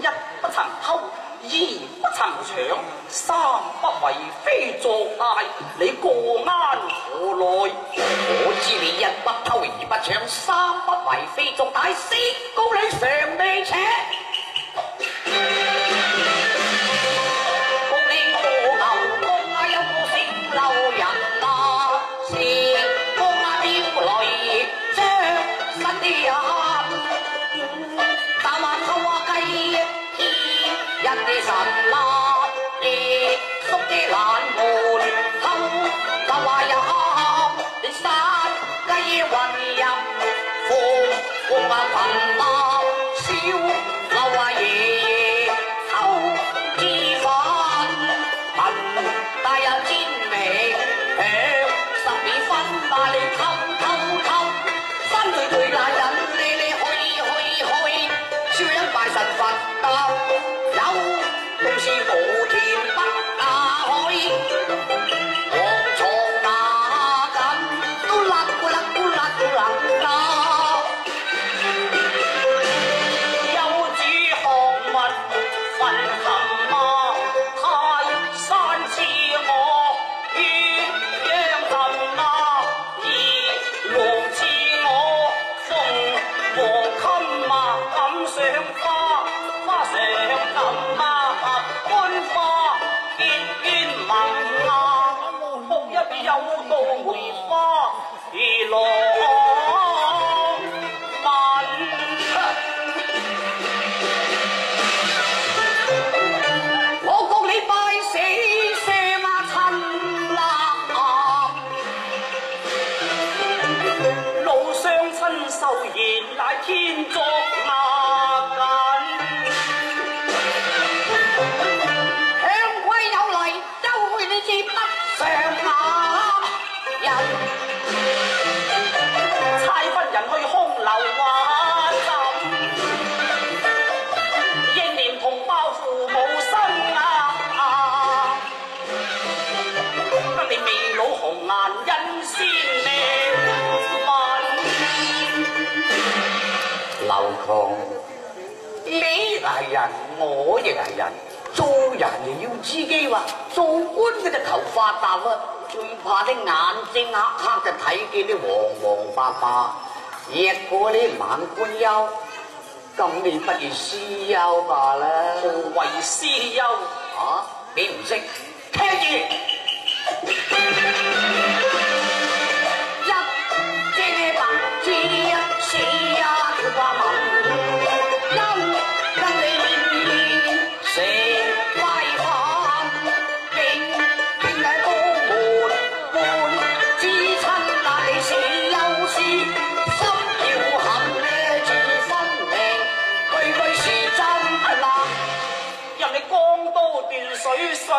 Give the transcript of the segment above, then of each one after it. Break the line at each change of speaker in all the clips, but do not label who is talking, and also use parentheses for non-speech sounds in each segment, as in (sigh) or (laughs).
一
不
曾
偷，二不曾抢，三不为非作歹，你过啱何来？
我知你一不偷，二不抢，三不为非作歹，四公你常未请。Oh. 系人，
我
亦系人。做人要知己话，做官佢就头发白啦，最怕啲眼睛黑黑就睇见啲黄黄白白。一果啲晚官休，今年不如私休罢啦，
无为私休
啊！你唔识，听住。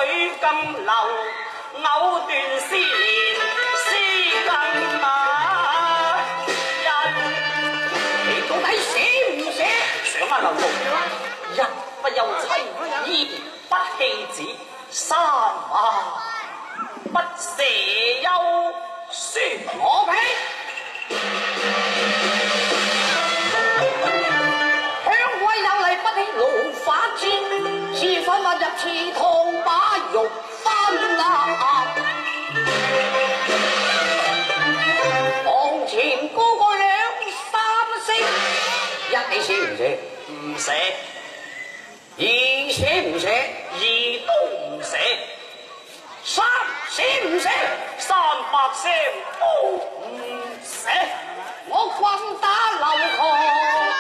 水金流，藕断丝连，丝更马人，
你到底写唔写？
上万牛毛，一不由妻，二不弃子，三不舍忧，说我
屁。玉芬啊！望前哥哥两三声，一你声唔死，
唔死；
二写唔写？
二都唔写。
三写唔写？
三百声都唔写。
我棍打
刘
唐。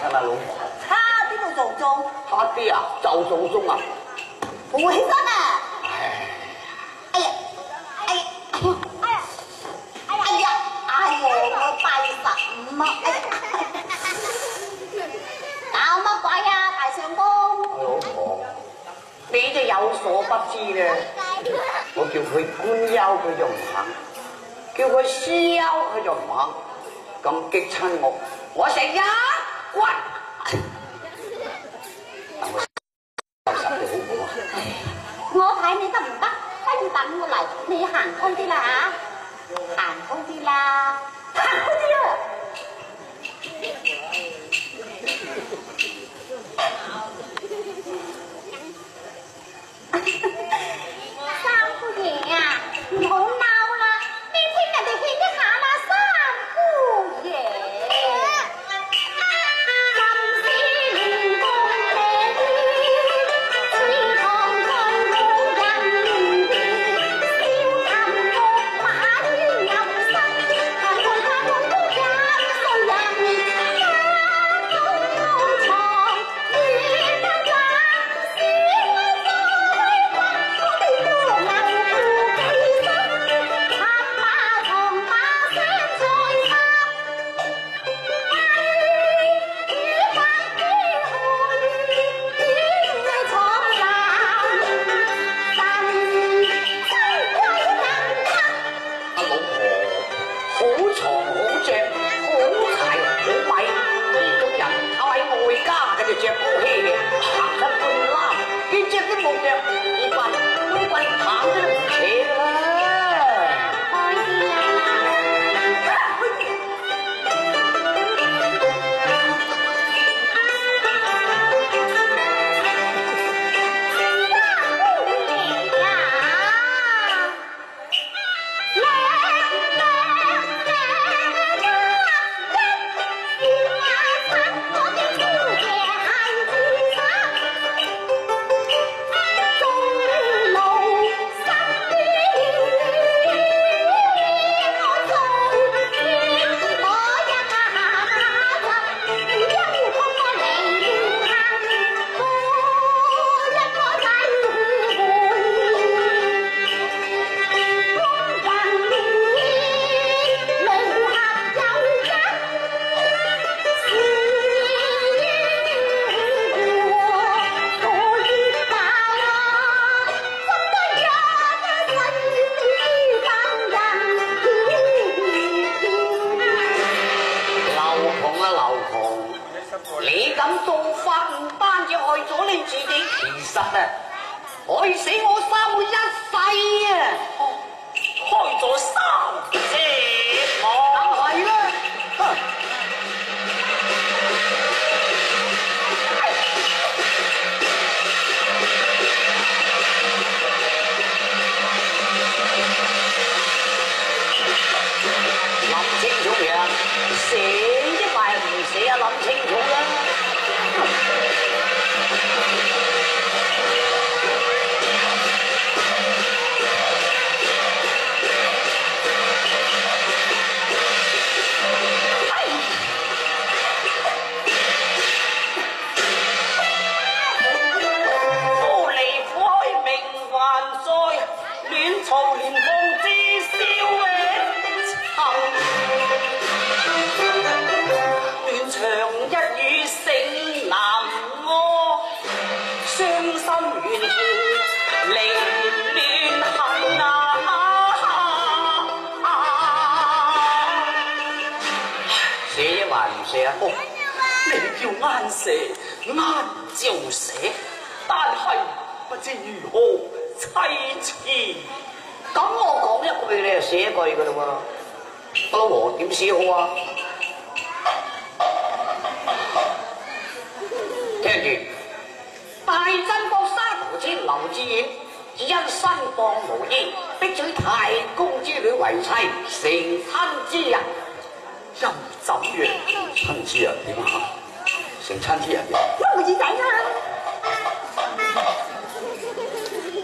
睇下老婆，哈？呢度做松？
阿啲
啊，就做松啊！
唔会起身啊！
哎，呀，
哎呀，哎呀，哎呀，哎呀，哎呀，我呀，十五哎搞乜鬼啊，大哎公？
哎老婆，你呀，有所不知哎我叫佢官休佢呀，唔肯，叫佢私休佢呀，唔肯，咁激亲我，我食休。What?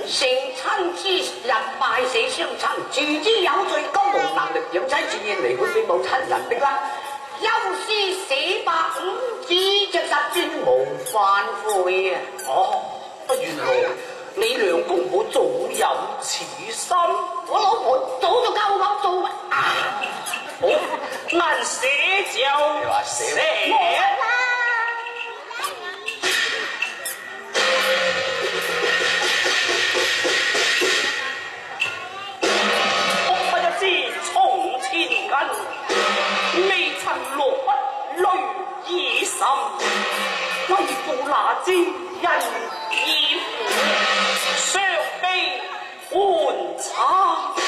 成亲之人拜死相亲，自之有罪，高无能力，有妻自愿离开，并冇亲人，的啦。休思死百五子着杀尊无反悔啊！
哦，不原来你两公婆早有此心，
我老婆早就教我做，啊！(laughs)
难写就。未曾落笔泪已心，为报那知已苦，伤悲欢惨。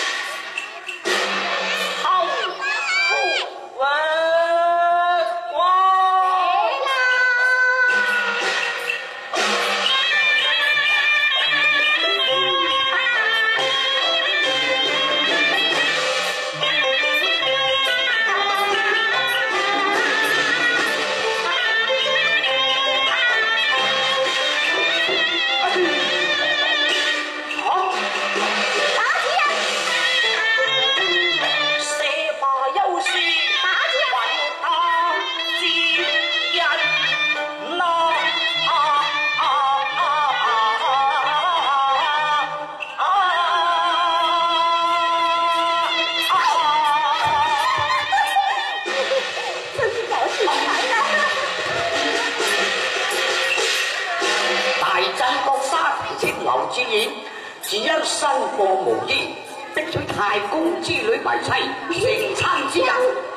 大公鸡理，大齐，全餐之人。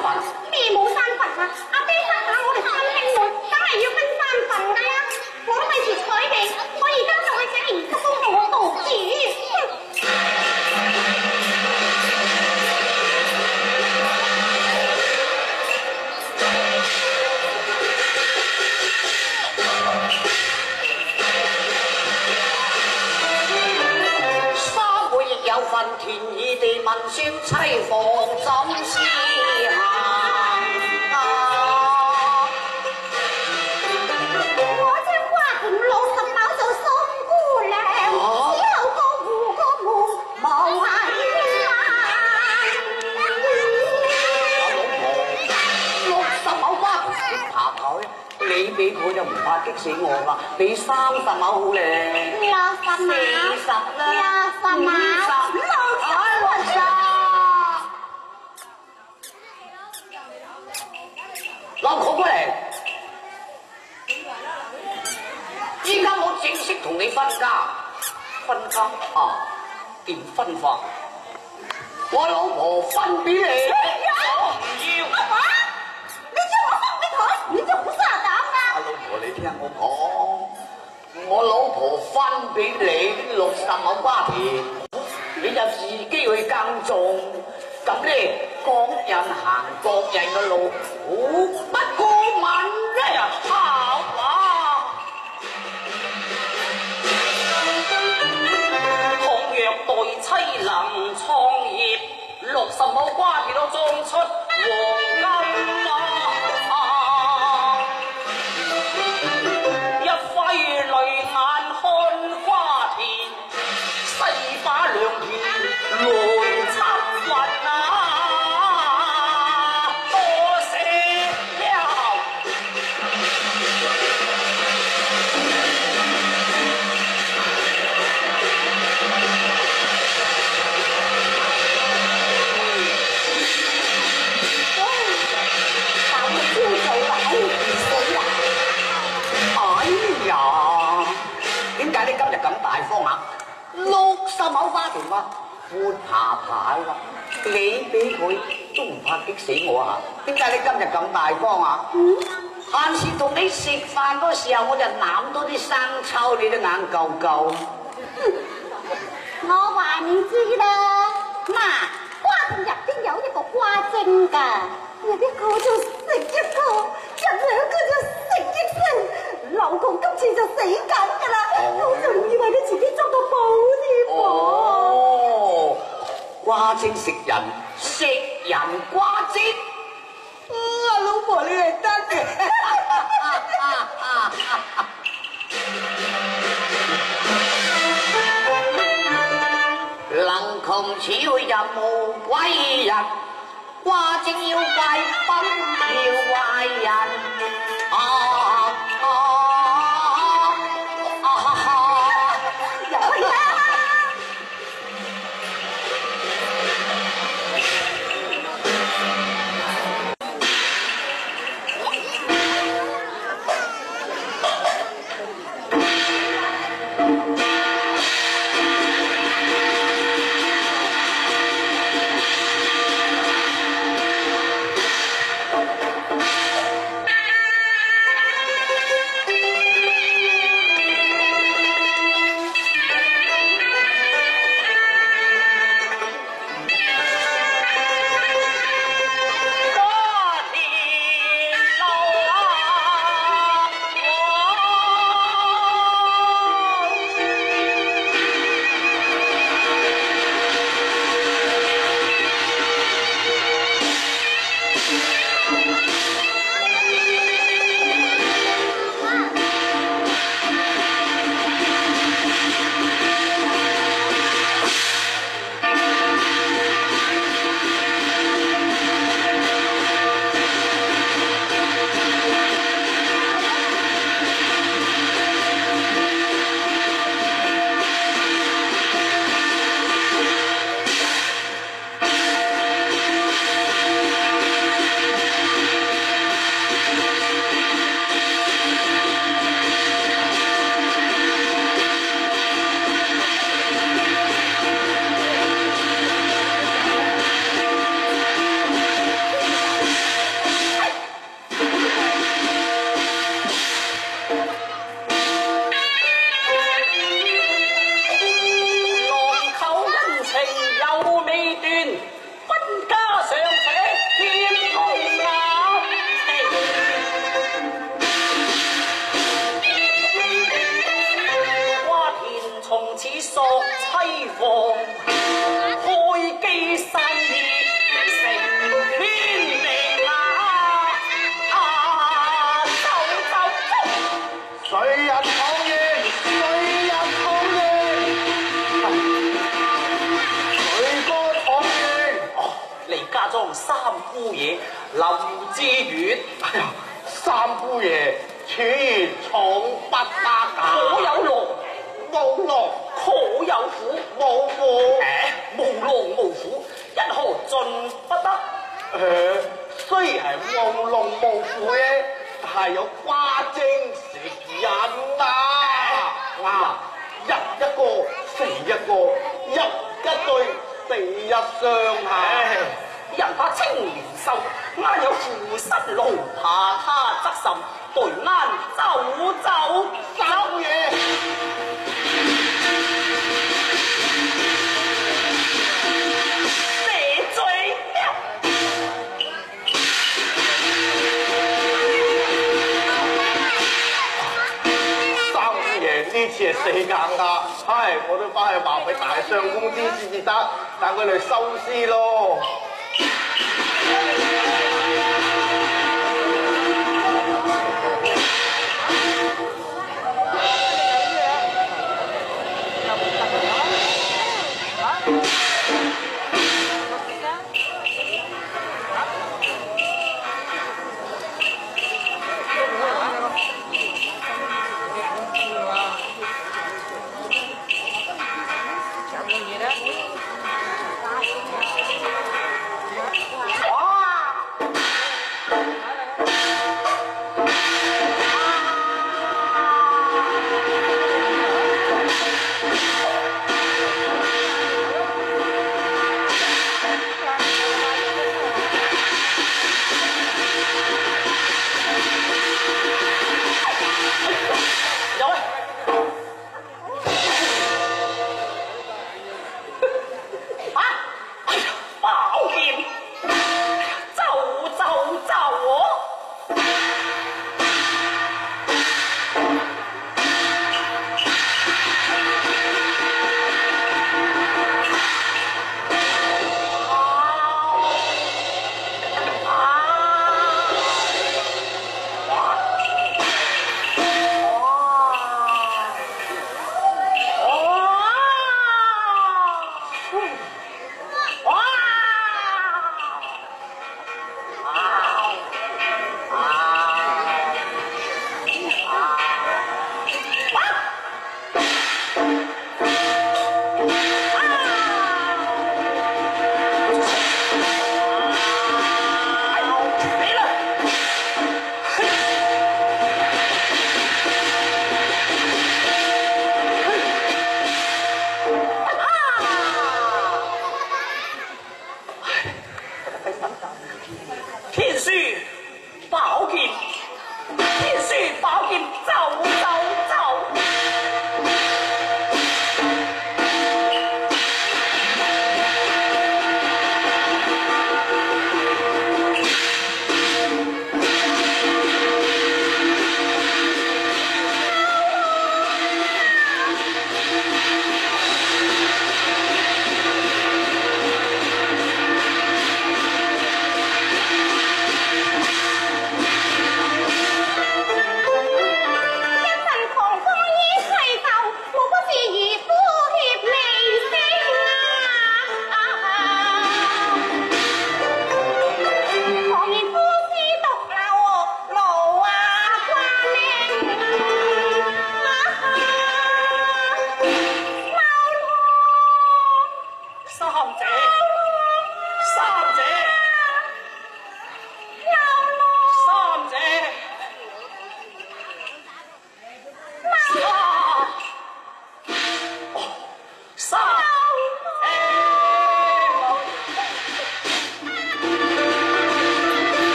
咩冇山坟啊？阿爹家下我哋三兄妹梗系要分山坟噶啦！
我都费事改
变，我而家就去
写遗嘱同我妒忌，沙妹亦有份田地，问兄妻房。
我
嘛，你三十万好咧，四
十
十万，
五十万，六十
万。老壳依家我正式同你分家，分家啊，点婚法，我老婆分俾你。我老婆分俾你六十亩瓜田，你就自己去耕种。咁咧，各人行各人嘅路，不过问咧又怕话。
倘若待妻能创业，六十亩瓜田都种出黄。冇花田
嘛，活下牌啦！你俾佢都唔怕激死我啊！點解你今日咁大方啊？上次同你食飯嗰時候，我就揽多啲生抽，你都眼夠夠。
我話你知啦，嗱瓜藤入邊有一個瓜精㗎，有啲个就食一个，有两个就食一个。刘公今次就死紧噶啦，我仲以为你自己捉到宝孽？
哦，瓜精食人，食人瓜精，啊，老婆你系得嘅。能
穷此去刘公
任恶鬼
人，
瓜精
要
怪
分条坏人。啊。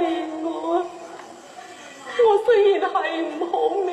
怜我，
我
虽然
系唔
好。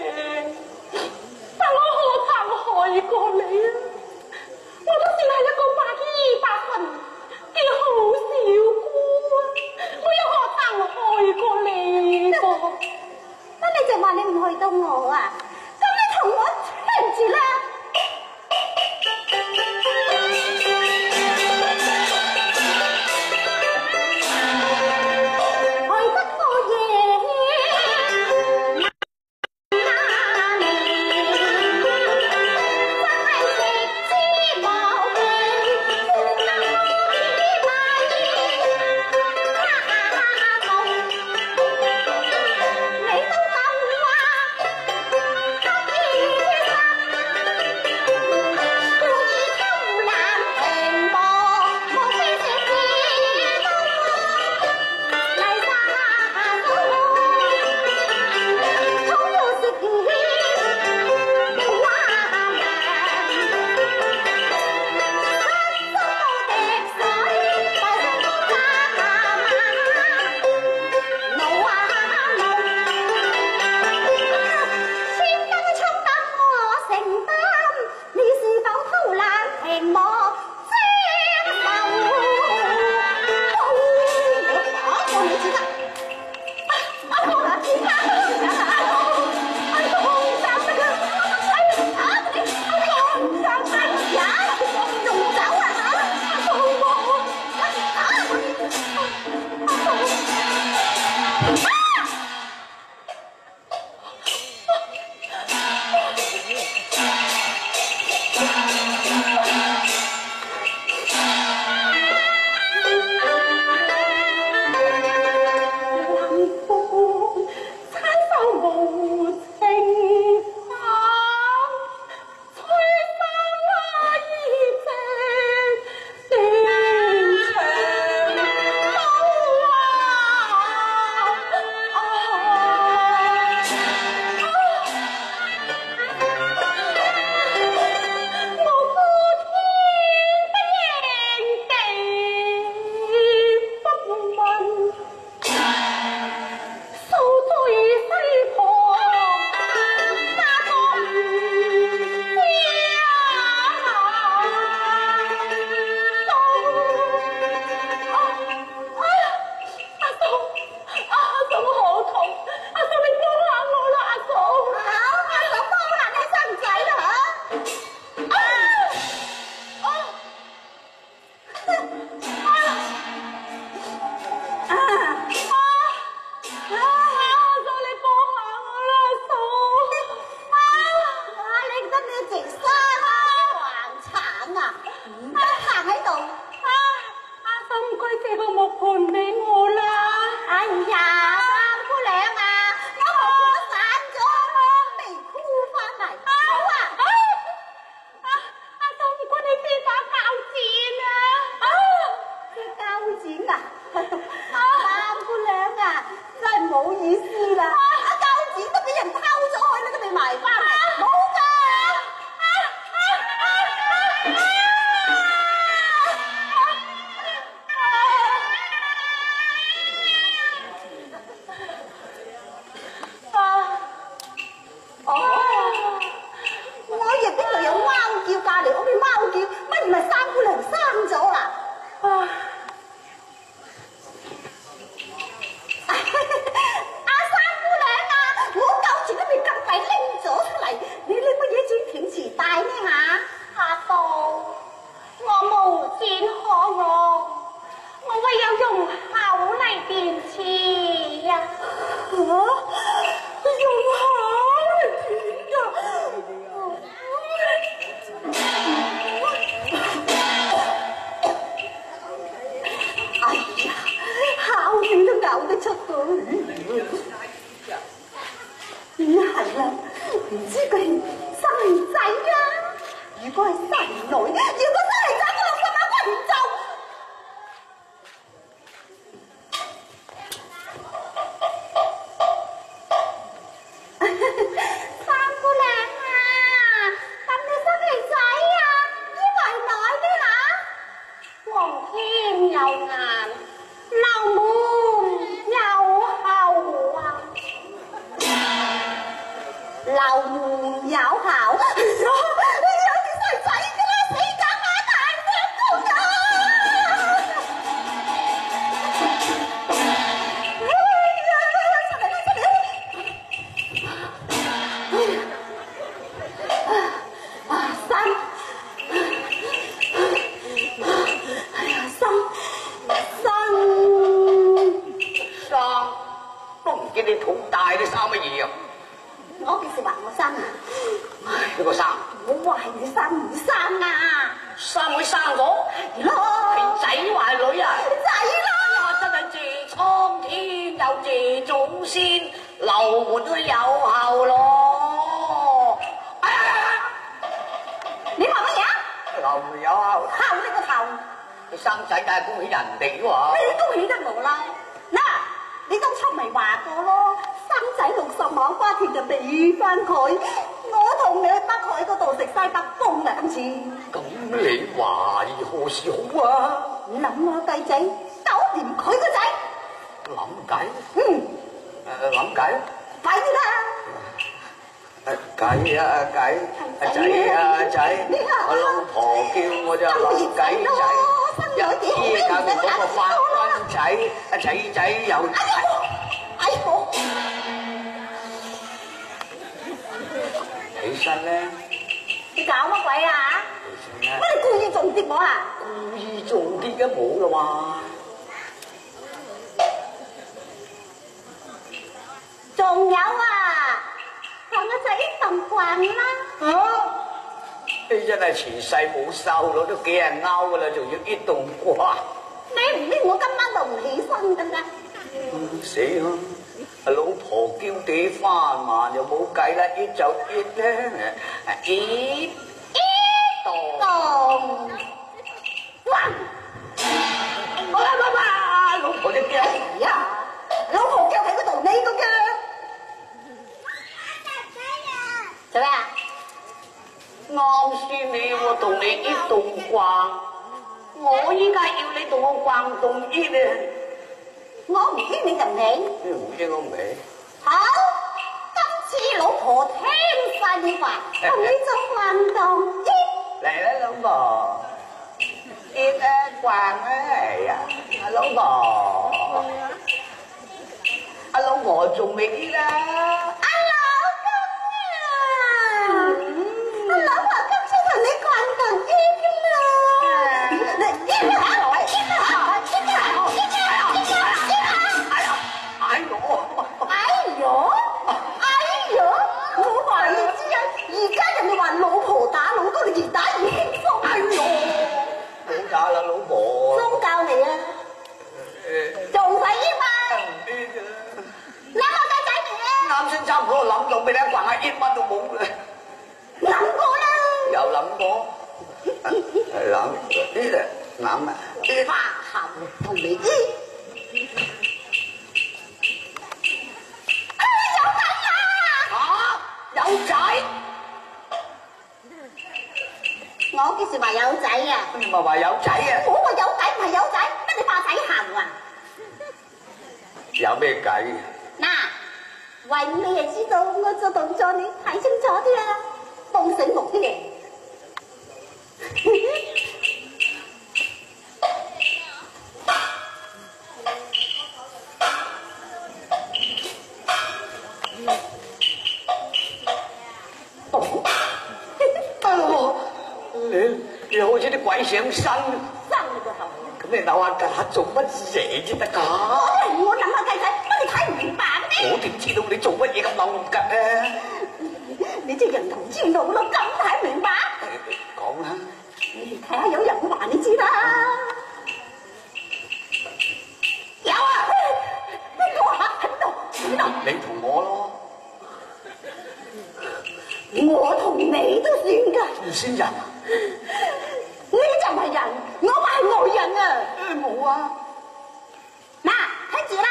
妈，开
止啦！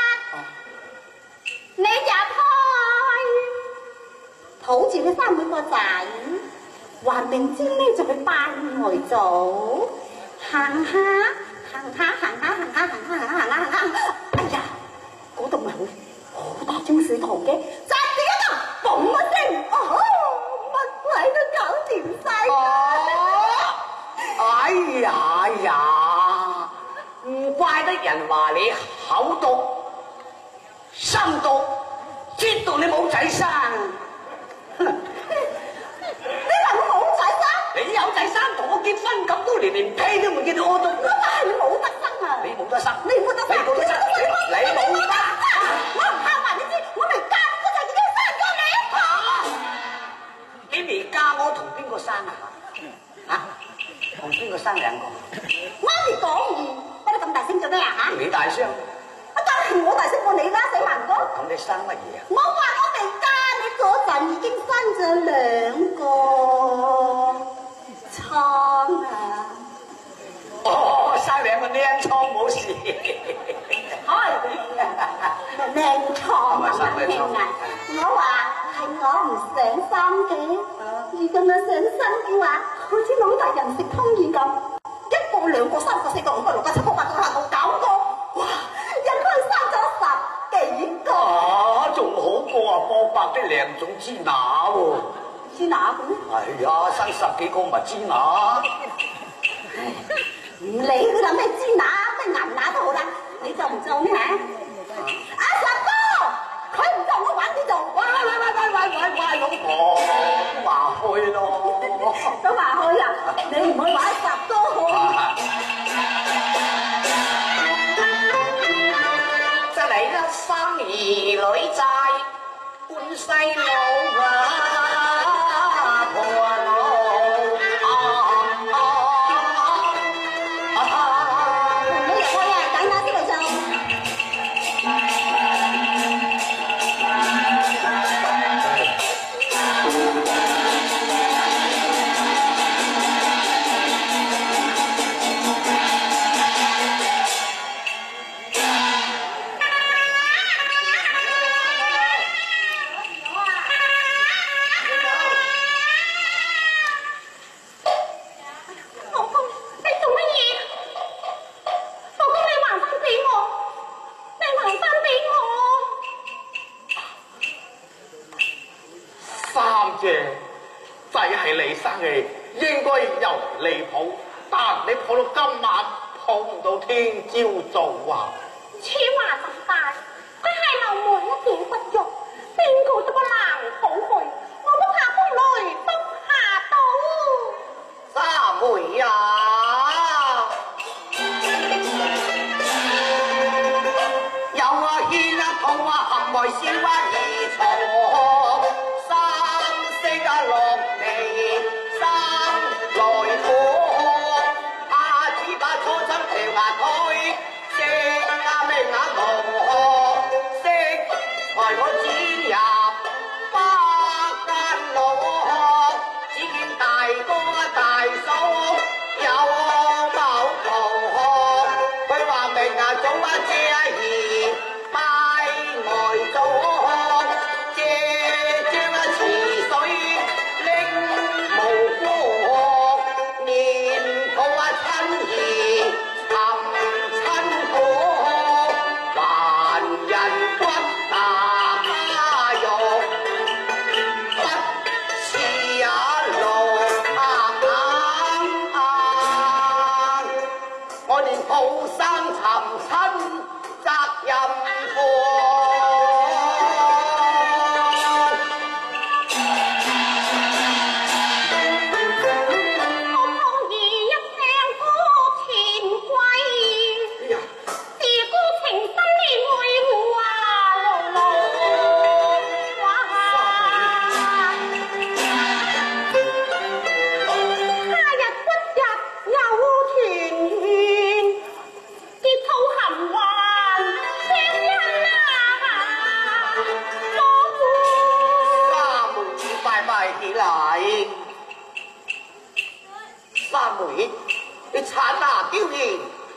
你着拖啊，
抱住你三妹个仔，话明天咧就去拜外祖。行下，行下，行下，行下，行下，行下，行下。行下，哎呀，嗰度咪好好大张水塘嘅，砸死一粒，嘣一声，哦乜鬼都搞掂晒！
哎呀，哎呀。人话你口毒心毒，知道你冇仔生。
你话我冇仔生？
你有仔生，同我结婚咁多年，连屁都唔见到我。
我真系你冇得生啊！
你冇得生，
你冇得生，
你冇得生，你冇得生。
我唔怕话你知，我未嫁我就已经生咗过
两。你未嫁我同边个生啊？啊，同边个生两个？
妈咪讲。咁大声做咩啊？吓！
你大声！
啊当系我大声过你啦，死难哥！
咁你生乜嘢啊？
我话我未生，你左神已经生咗两个仓啊！
哦，生两个靓仓冇事。
开，靓仓难听啊！我话系我唔想生嘅，而家我上身嘅话，好似老大人食通圆咁。一个、两个、三个、四个、五个、六加七、八加九、十、九个，哇！一胎生咗十几个
啊，仲好过啊，波伯啲靓种猪乸喎，
猪乸
系啊，生十几个咪猪乸，
唔理佢啦，咩猪乸、咩牛乸都好啦，你就唔做咩？啊！佢唔做，我玩呢度。
喂喂喂喂喂喂喂，老婆，话开咯，
都话开啦。你唔去玩十多。
就你一生儿女债，半世老。听就走啊！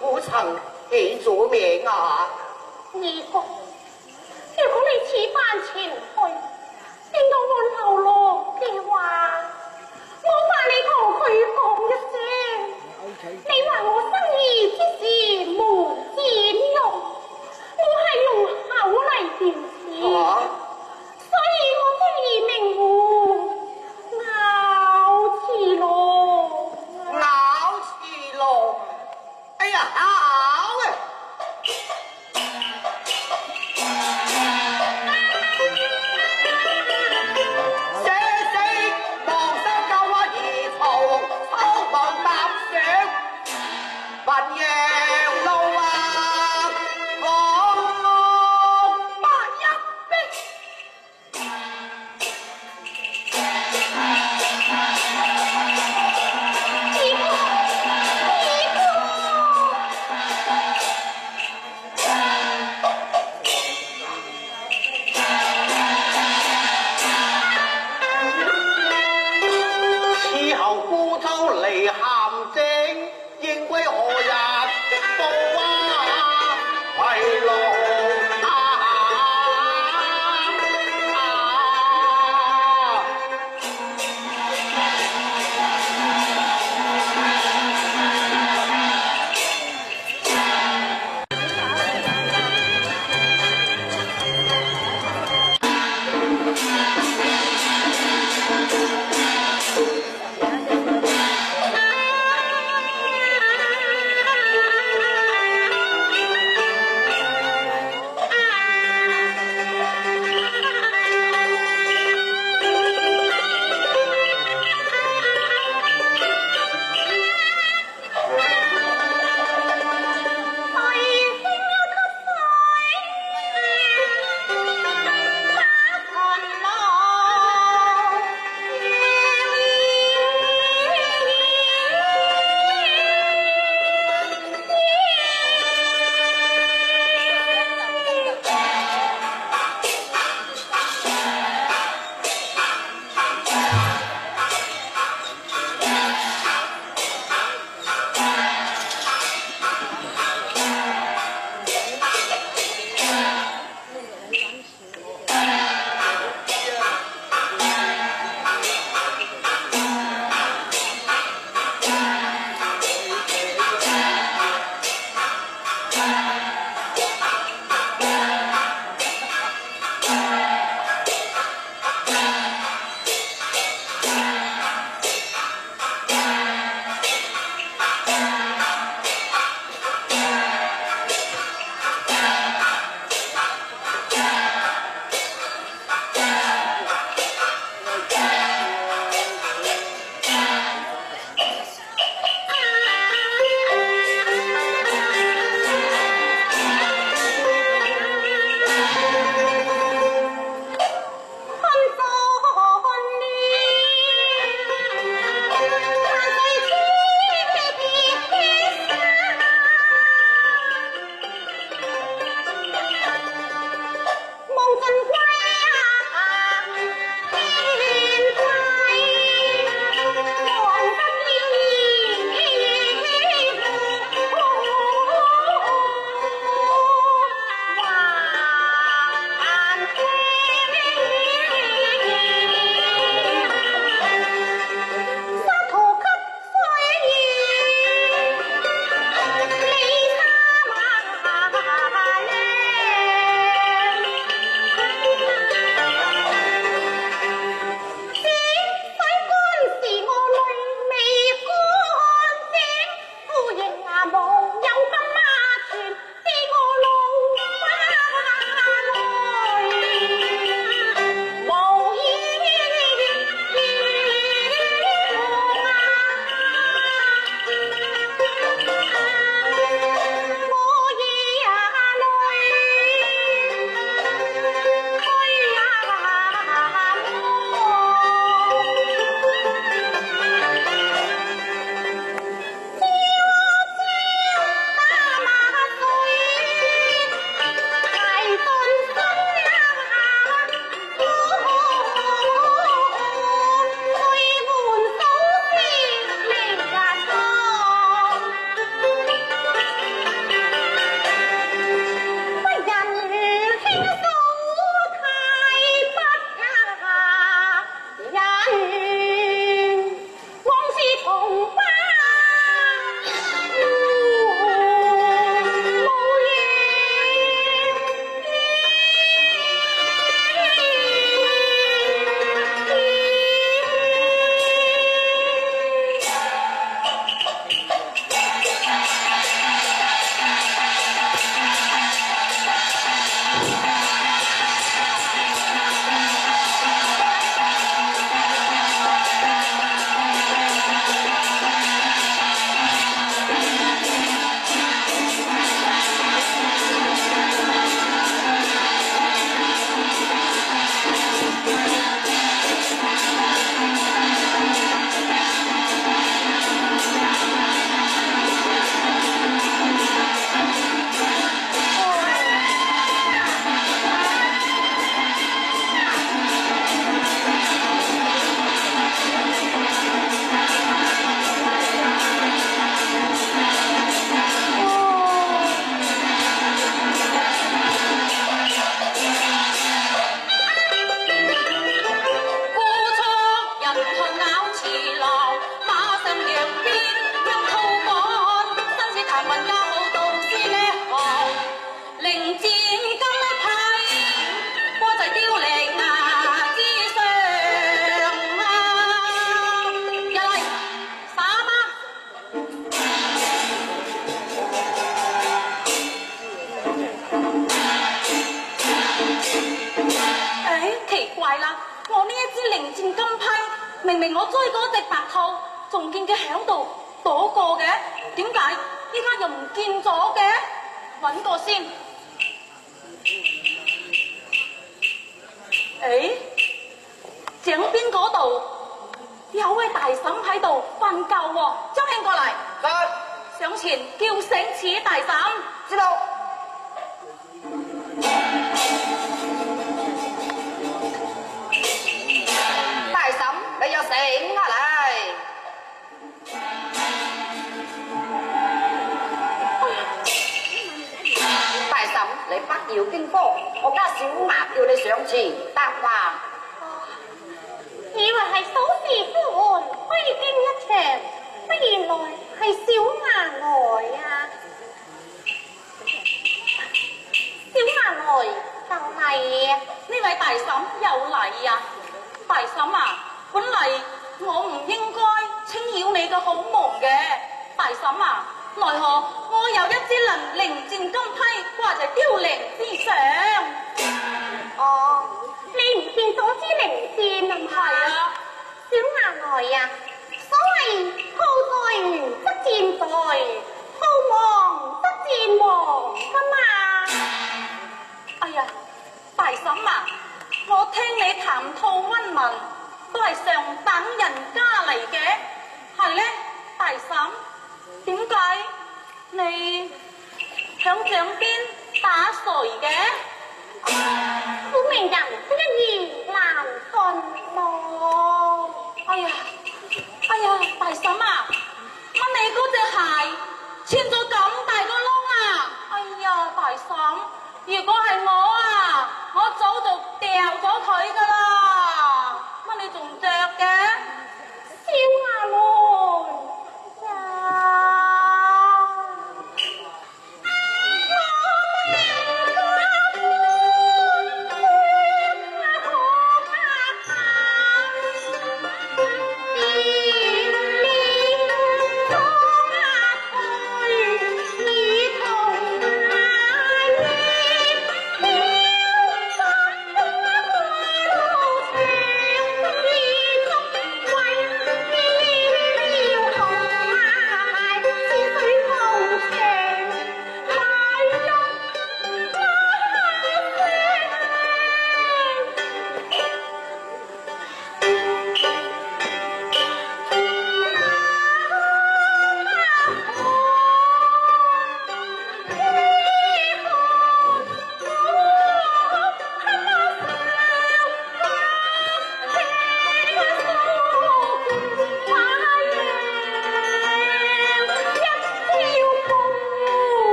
我
曾起咗名啊！
二哥，如果你此番前去，到我流落嘅话，我怕你同佢讲一声，你话我生意之事无钱用，我系用口嚟
赚钱。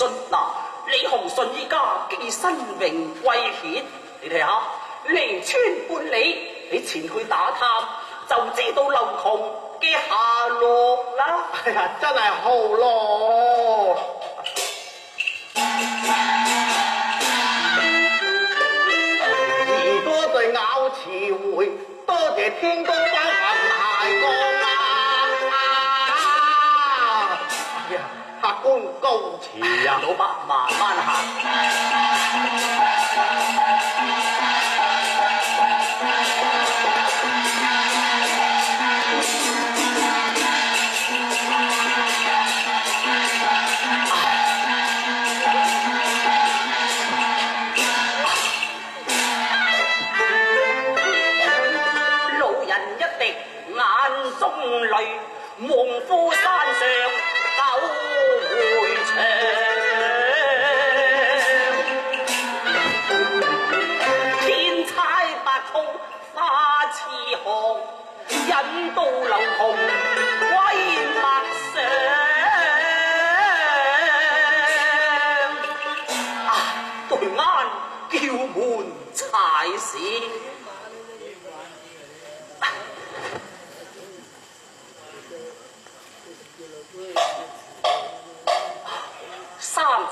信，嗱，李
鸿信
依家既身荣贵显，你睇下，离村半里，你前去打探，就知道刘雄嘅下落啦。
哎 (laughs) 呀，真系好咯。儿哥对咬词回，多谢天公帮。高啊，
老伯，慢慢行。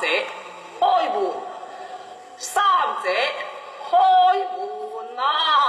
者开门，三者开门啊！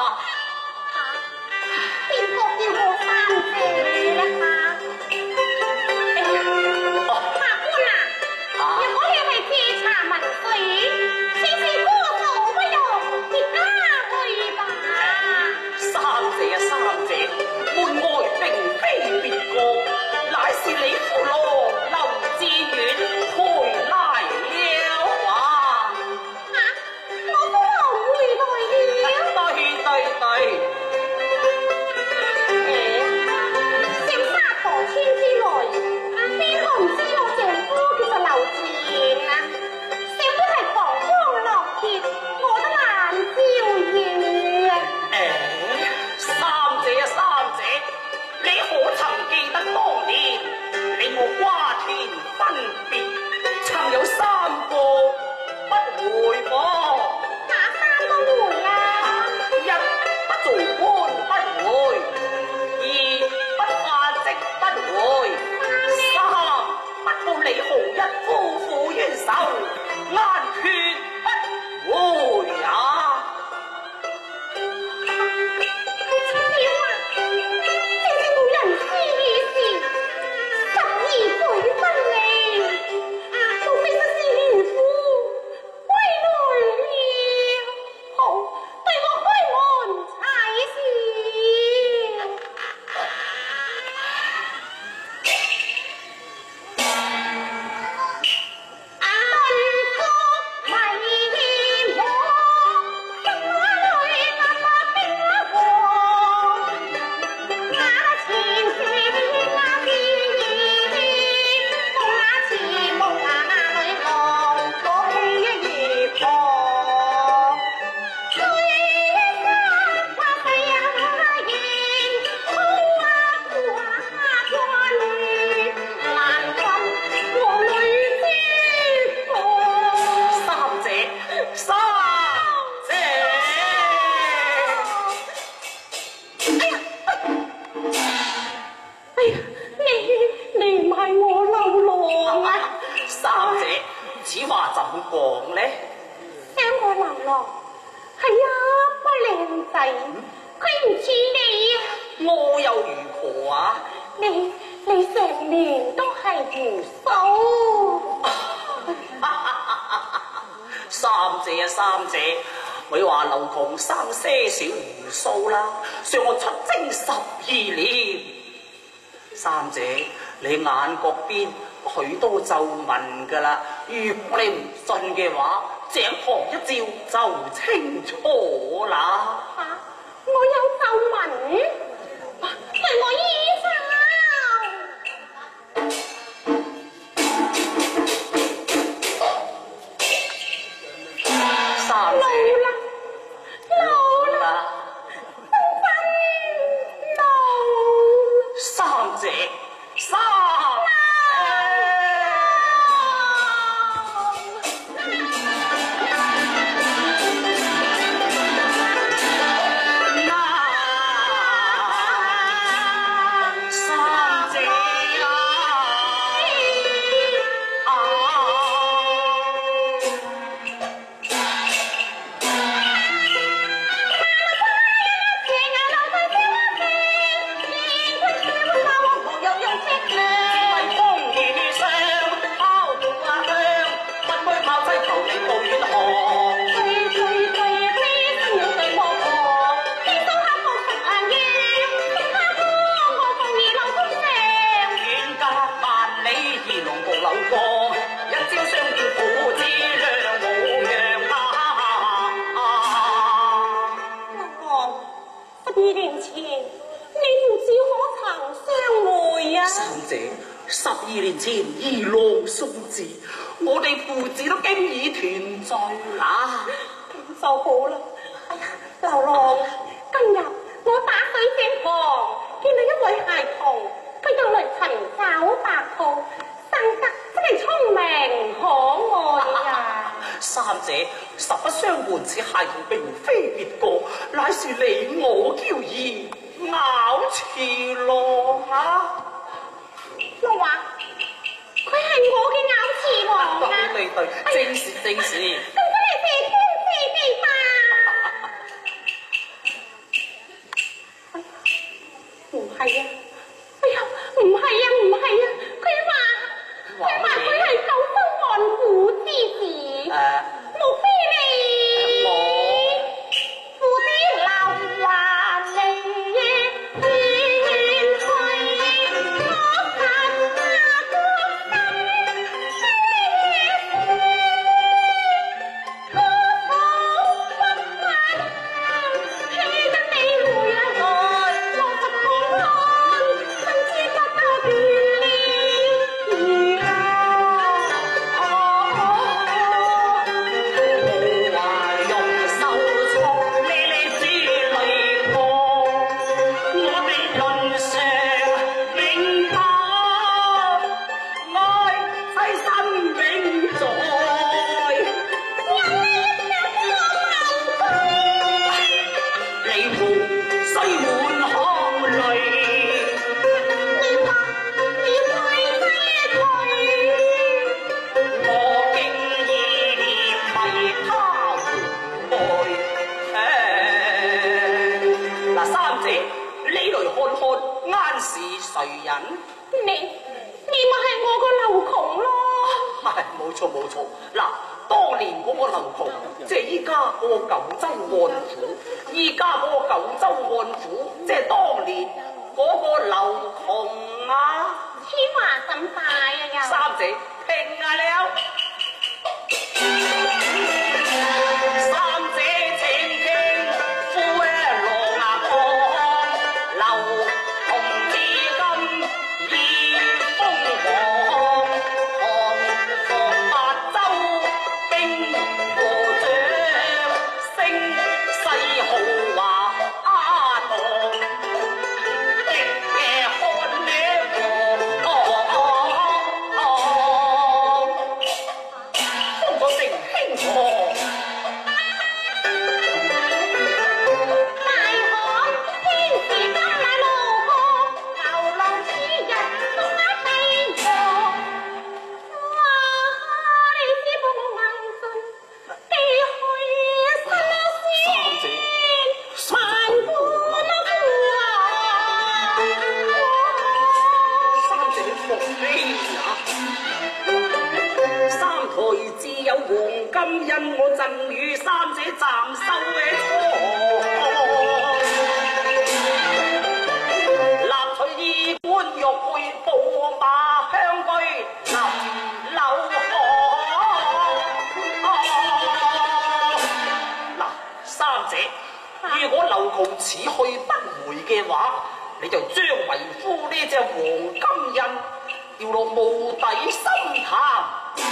将为夫呢只黄金印，要落无底深潭。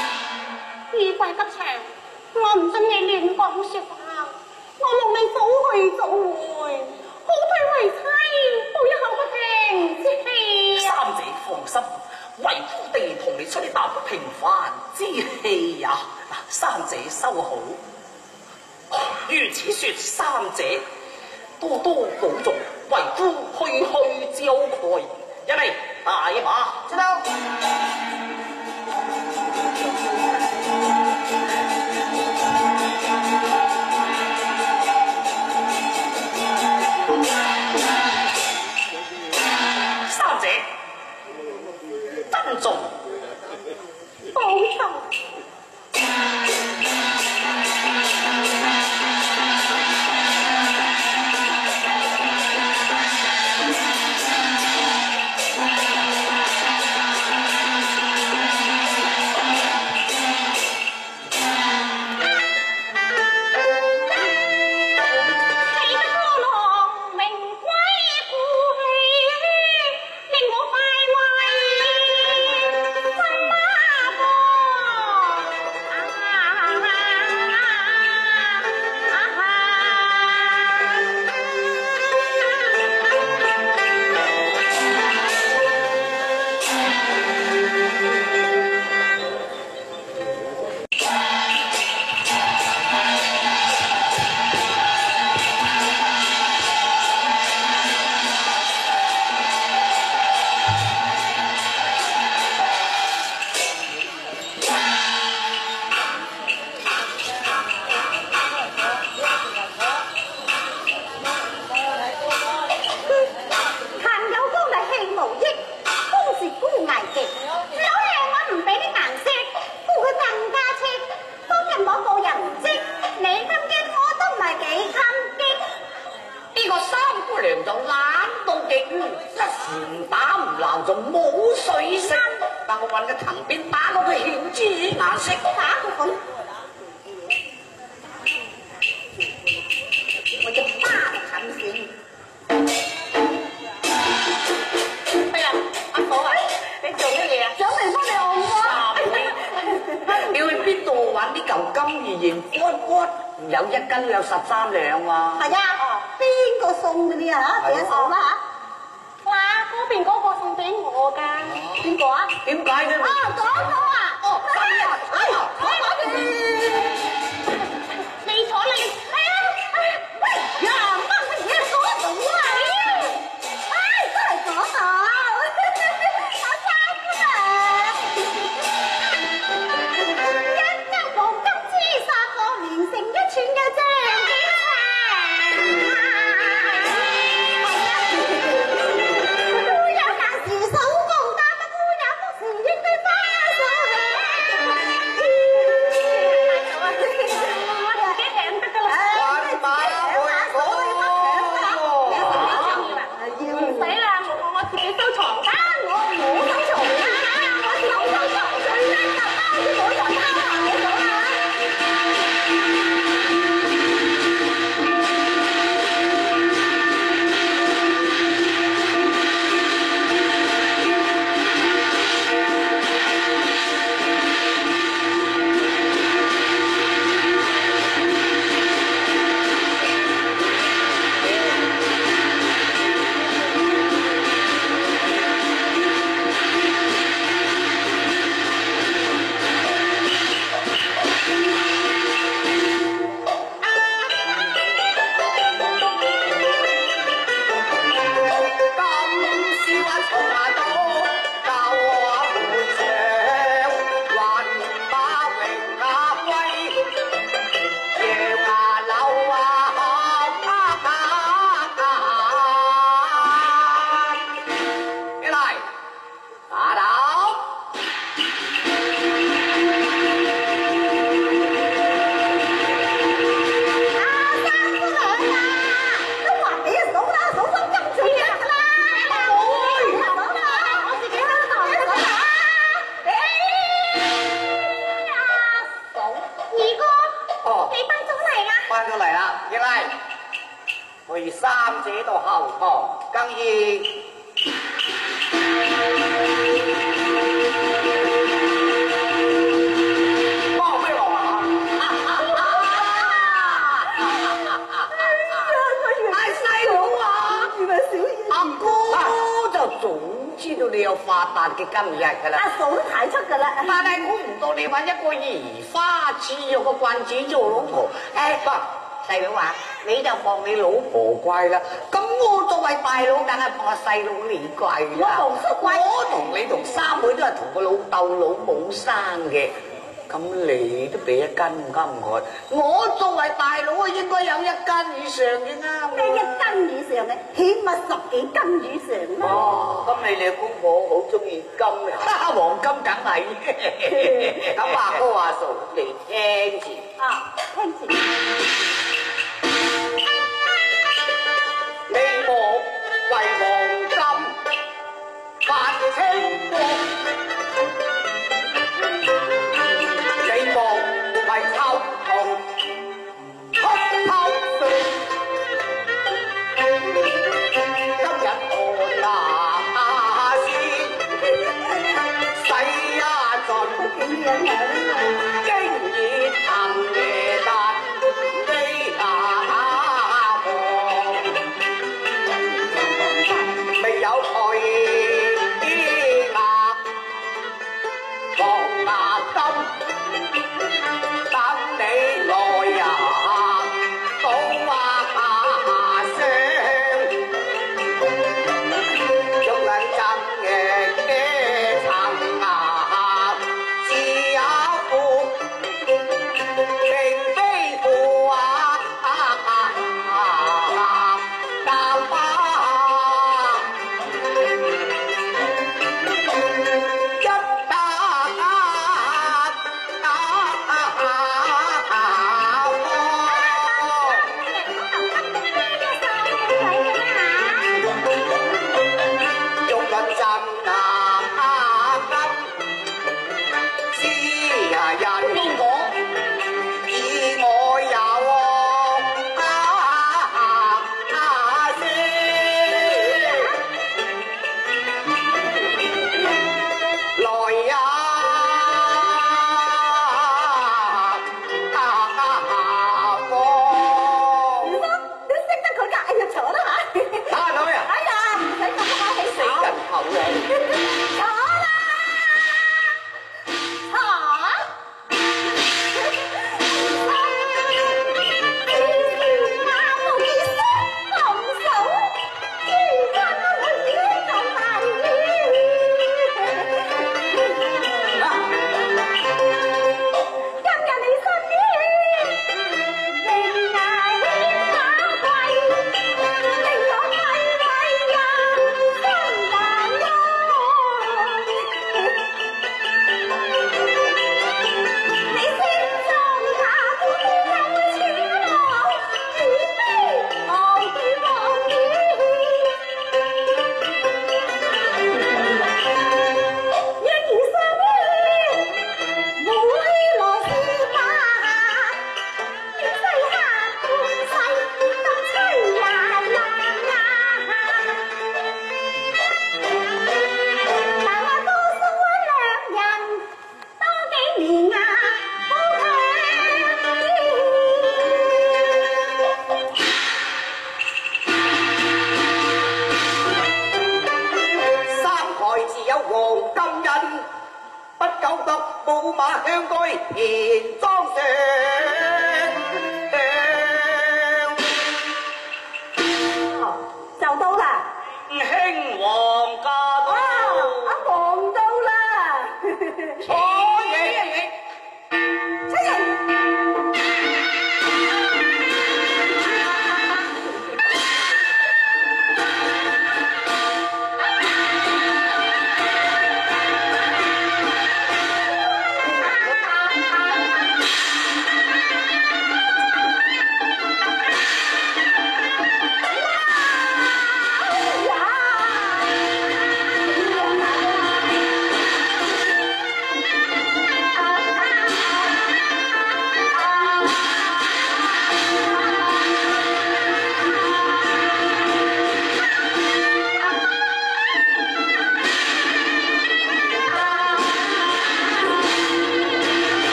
二怪不长，我唔准你乱讲说话。我望你早去早回，好对为妻报一口不平之气。
三姐放心，为夫定同你出打不平凡之气呀。三姐收好，如此说，三姐多多保重。为夫去去招魁，一嚟大马
知道。
三者珍重，
保重。
来，陪三者到后堂更衣。放屁了啊！哎呀，细佬啊！阿哥就早知道你有发达嘅今日噶啦，
阿嫂都睇出噶啦，
但系我唔到你玩一个移花似玉嘅君子做老婆，哎爸。细佬话你就放你老婆乖啦，咁我作为大佬梗系放细佬你乖啦。
我同
你同三妹都系同个老豆老母生嘅，咁你都俾一斤金佢，我作为大佬啊应该有一斤以上嘅啱。
咩一斤以上嘅？起码十几斤以上啦。
哦，咁你两公婆好中意金啊？金 (laughs) 黄金梗系 (laughs) 咁阿哥話嫂你听住
啊，听住。
为黄金，发清光，你莫为秋。盗，哭透肠。今日何日是，死
呀！
尽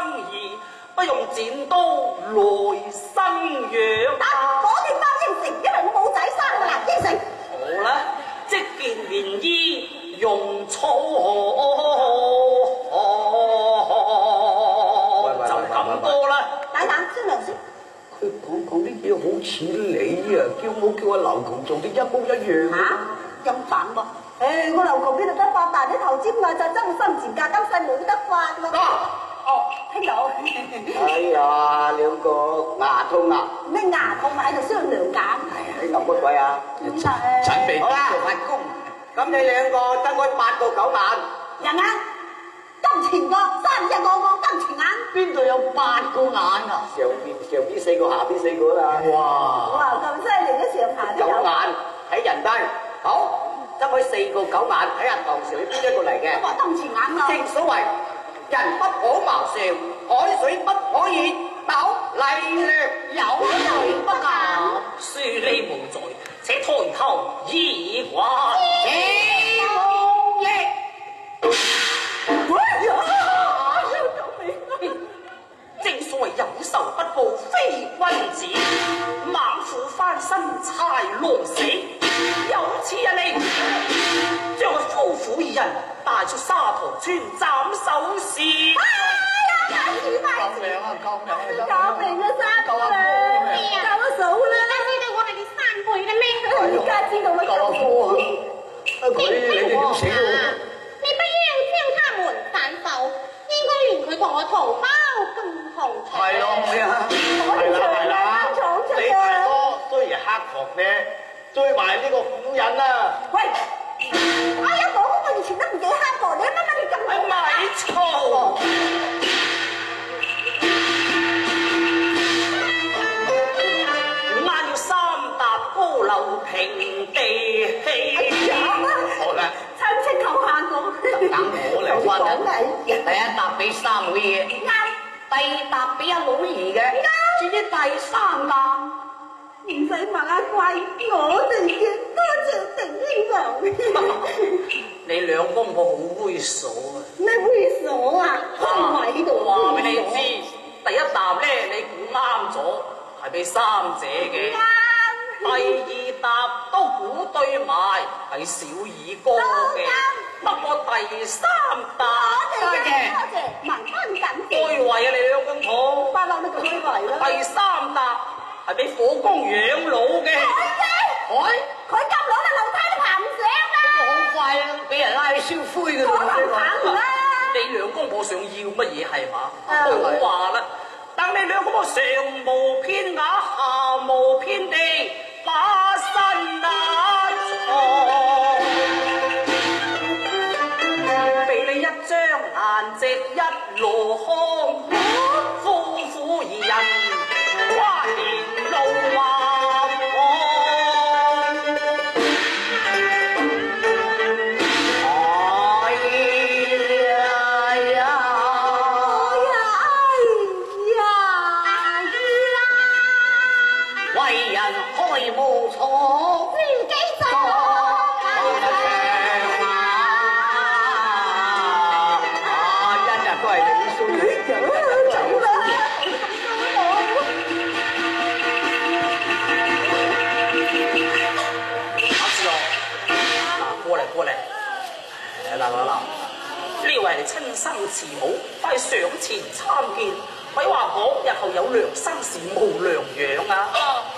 生
意不用剪刀来生养。
打，我姓包应成，因为我冇仔生，我男，应成。
好啦，即件棉衣用草。就咁多啦。
大胆，真系识。
佢讲讲啲嘢好似你啊，叫我叫阿刘强做啲一模一样。
吓，咁反噃，诶，我刘强边度得发达？你头尖啊，就真系心前价低，细冇得发。听到？
哎呀，两个牙痛啊！
咩牙痛啊？喺度商量紧。
你牛乜鬼啊？准备开啊！发功。咁你两个睁开八个狗眼。
眼，金钱个，三只个个金钱眼。
边度有八个眼啊？上边上边四个，下边四个啦。哇！
哇，咁犀利嘅上下。
九眼喺人低，好，得开四个狗眼，睇下唐小姐边一个嚟嘅。
我话金钱眼啊！
正所谓。人不可貌相，海水不可以斗力量。有理不讲，
输你无在，且抬头一观。
有耶！哈
正所
谓有仇不报非君子，猛
虎翻身豺狼死。
有此啊！
你将我夫妇二人。大出沙陀村斩首事，
救命啊
救命啊！
救命
啊
命
啊！救命啊！救命啊！你哋话你三回嘅咩响人家知道
咩事？你
不应听他们反斗，应该佢同我逃包更逃
系咯，系啊，系啦，系啦。你大哥最系黑唐咩？最坏呢个妇人啊！
喂。哎呀，多少以前都不够哈，过，你妈妈的干
吗？妈，你操！弯了三搭高楼平地起，
好啦，
亲亲叩下我。
等我嚟关
第一搭俾三妹
嘢，
第二搭俾阿老二嘅，至于第三噶。
唔使问阿贵，我哋嘅多谢成天堂。
你两公婆好猥琐啊！
你猥琐啊！我喺度
话俾你知，第一答咧你估啱咗，系俾三姐嘅。啱。第二答都估对埋，系小二哥嘅。啱。不过第三答，
多谢多谢，万分感
谢。
开
胃啊你两公婆。
八楞你咁虚伪啦。
第三答。系俾火光养老嘅，
哎，佢咁老啦，楼梯都爬唔上啦，
好快啊，俾人拉去烧灰嘅
啦，
你两公婆想要乜嘢系嘛？我话啦，等你两公婆上无偏雅，下无偏地，把身难藏，俾你一张颜值一箩筐，夫妇二人。Allah. 上前参见，别话我日后有良生事无良养啊！